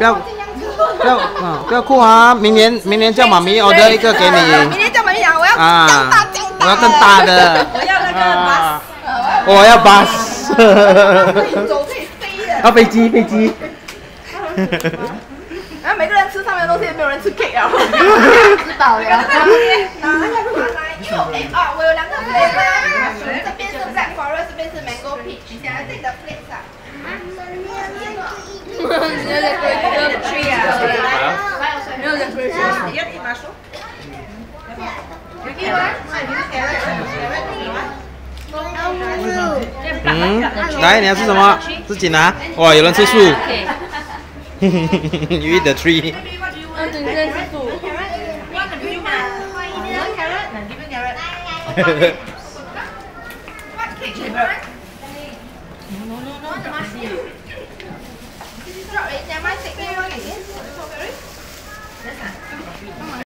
不要不要嗯不要哭啊！明年明年叫妈咪 order 一个给你明年叫妈咪讲，我要啊更大更大，我要更大的。我要那个啊 bus，我要巴士。可以走可以飞的。啊飞机飞机。然后 每个人吃上面的东西，也没有人吃 cake 啊。吃饱了。拿那个拿来，因为我哎啊，我有两个 flavor，这边是 black forest，这边是 mango peach，你想要这个 flavor 啊？你有点贵，有点 tree 啊，没有嗯，来，你要吃什么？自己拿。哇，有人吃素。you eat the tree。